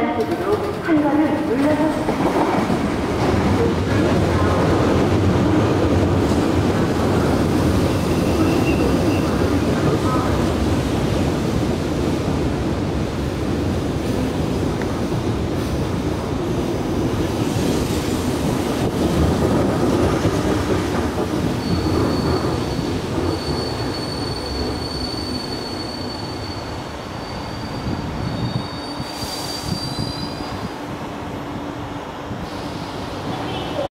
계단 쪽으로 한 걸음